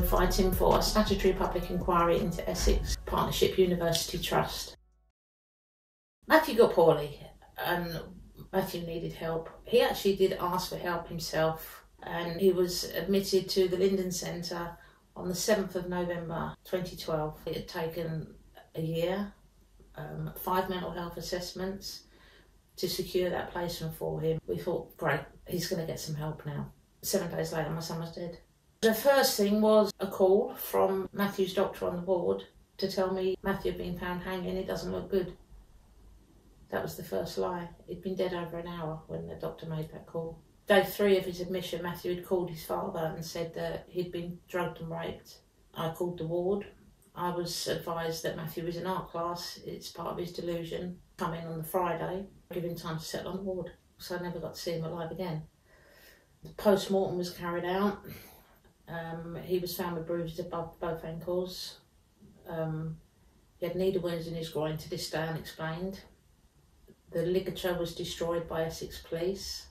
writing for a statutory public inquiry into Essex Partnership University Trust. Matthew got poorly and Matthew needed help. He actually did ask for help himself and he was admitted to the Linden Centre on the 7th of November 2012. It had taken a year, um, five mental health assessments to secure that placement for him. We thought, great, he's going to get some help now. Seven days later, my son was dead. The first thing was a call from Matthew's doctor on the ward to tell me Matthew had been found hanging, it doesn't look good. That was the first lie. He'd been dead over an hour when the doctor made that call. Day three of his admission, Matthew had called his father and said that he'd been drugged and raped. I called the ward. I was advised that Matthew was in art class, it's part of his delusion. Come in on the Friday, him time to settle on the ward. So I never got to see him alive again. The post mortem was carried out. Um, he was found with bruises above both ankles. Um, he had needle wounds in his groin to this day unexplained. The ligature was destroyed by Essex police.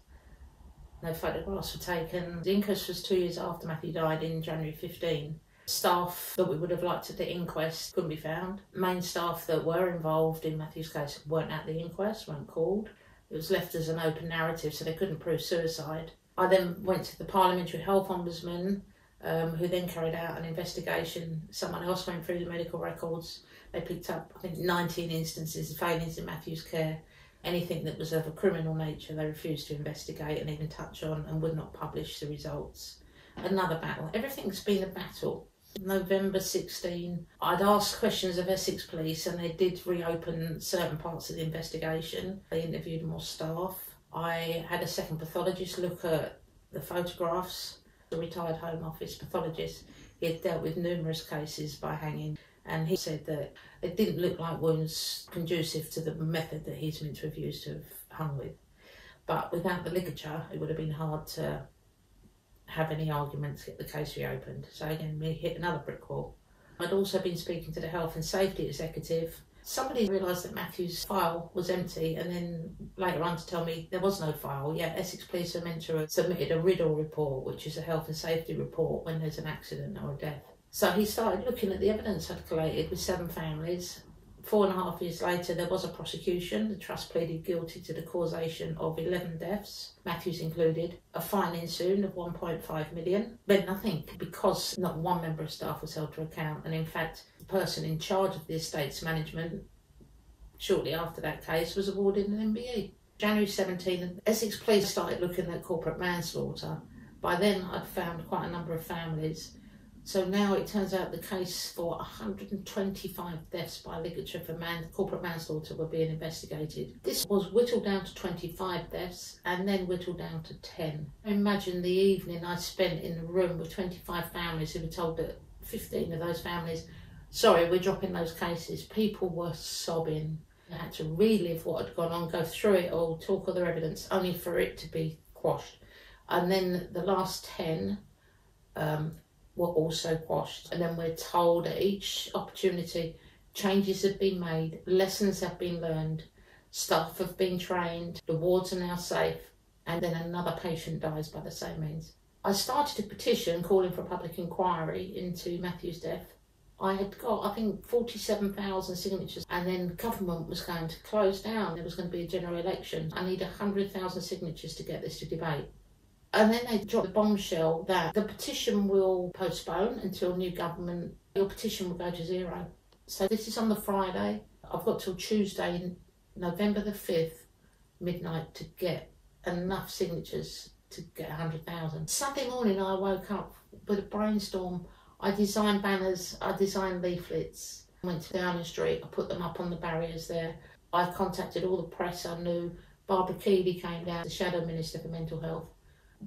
No photographs were taken. The inquest was two years after Matthew died in January 15. Staff that we would have liked at the inquest couldn't be found. Main staff that were involved in Matthew's case weren't at the inquest, weren't called. It was left as an open narrative, so they couldn't prove suicide. I then went to the Parliamentary Health Ombudsman, um, who then carried out an investigation. Someone else went through the medical records. They picked up, I think, 19 instances of failings in Matthew's care anything that was of a criminal nature they refused to investigate and even touch on and would not publish the results. Another battle. Everything's been a battle. November 16, I'd asked questions of Essex Police and they did reopen certain parts of the investigation. They interviewed more staff. I had a second pathologist look at the photographs. The retired Home Office pathologist, he had dealt with numerous cases by hanging and he said that it didn't look like wounds conducive to the method that he's meant to have used to have hung with. But without the ligature, it would have been hard to have any arguments get the case reopened. So again, we hit another brick wall. I'd also been speaking to the health and safety executive. Somebody realised that Matthew's file was empty, and then later on to tell me there was no file. Yet Essex Police are meant submitted a RIDDOR report, which is a health and safety report when there's an accident or a death. So he started looking at the evidence I'd collated with seven families. Four and a half years later, there was a prosecution. The trust pleaded guilty to the causation of 11 deaths, Matthews included. A fine ensued of 1.5 million. but nothing because not one member of staff was held to account. And in fact, the person in charge of the estate's management, shortly after that case, was awarded an MBE. January 17, Essex Police started looking at corporate manslaughter. By then, I'd found quite a number of families so now it turns out the case for 125 deaths by ligature for man, corporate manslaughter were being investigated. This was whittled down to 25 deaths and then whittled down to 10. Imagine the evening I spent in the room with 25 families who were told that 15 of those families, sorry, we're dropping those cases. People were sobbing. I had to relive what had gone on, go through it all, talk other evidence, only for it to be quashed. And then the last 10, um, were also quashed. And then we're told at each opportunity changes have been made, lessons have been learned, staff have been trained, the wards are now safe, and then another patient dies by the same means. I started a petition calling for a public inquiry into Matthew's death. I had got, I think, 47,000 signatures, and then government was going to close down. There was going to be a general election. I need 100,000 signatures to get this to debate. And then they dropped the bombshell that the petition will postpone until new government, your petition will go to zero. So this is on the Friday. I've got till Tuesday, November the 5th, midnight, to get enough signatures to get 100,000. Sunday morning, I woke up with a brainstorm. I designed banners, I designed leaflets, went to Downing Street, I put them up on the barriers there. I contacted all the press I knew. Barbara Keeley came down, the Shadow Minister for Mental Health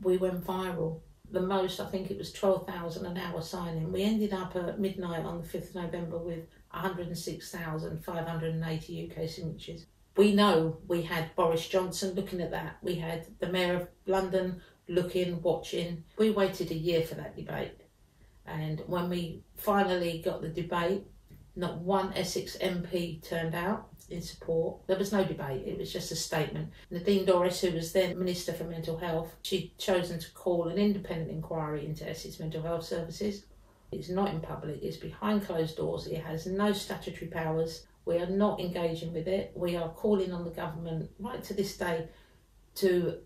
we went viral. The most, I think it was 12,000 an hour signing. We ended up at midnight on the 5th of November with 106,580 UK signatures. We know we had Boris Johnson looking at that. We had the Mayor of London looking, watching. We waited a year for that debate. And when we finally got the debate, not one Essex MP turned out in support. There was no debate, it was just a statement. Nadine Dorries, who was then Minister for Mental Health, she'd chosen to call an independent inquiry into Essex mental health services. It's not in public, it's behind closed doors, it has no statutory powers. We are not engaging with it. We are calling on the government right to this day to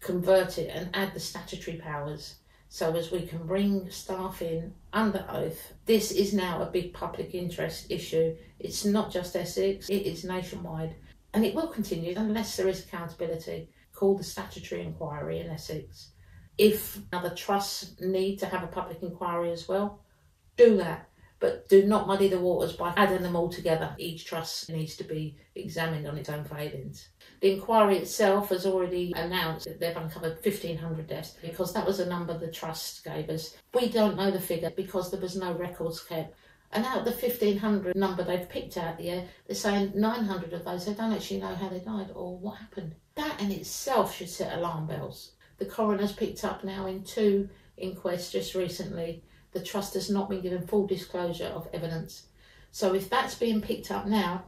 convert it and add the statutory powers so as we can bring staff in under oath. This is now a big public interest issue. It's not just Essex, it is nationwide and it will continue unless there is accountability. Called the statutory inquiry in Essex. If other trusts need to have a public inquiry as well, do that. But do not muddy the waters by adding them all together. Each trust needs to be examined on its own failings. The inquiry itself has already announced that they've uncovered 1,500 deaths because that was a number the trust gave us. We don't know the figure because there was no records kept. And out of the 1,500 number they've picked out there, they're saying 900 of those, they don't actually know how they died or what happened. That in itself should set alarm bells. The coroner's picked up now in two inquests just recently the trust has not been given full disclosure of evidence. So if that's being picked up now,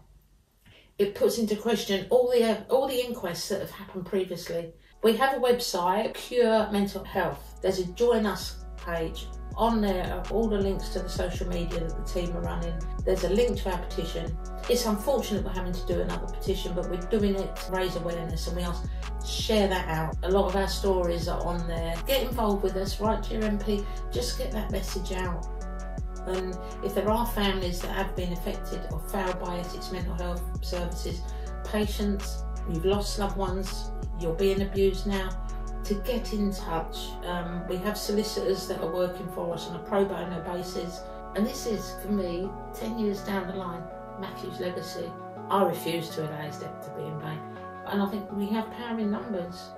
it puts into question all the all the inquests that have happened previously. We have a website, Cure Mental Health. There's a join us page. On there are all the links to the social media that the team are running. There's a link to our petition. It's unfortunate we're having to do another petition, but we're doing it to raise awareness and we ask share that out. A lot of our stories are on there. Get involved with us, write to your MP, just get that message out. And if there are families that have been affected or failed by Essex mental health services, patients, you've lost loved ones, you're being abused now, to get in touch. Um, we have solicitors that are working for us on a pro bono basis. And this is, for me, 10 years down the line, Matthew's legacy. I refuse to allow his death to be in vain. And I think we have power in numbers.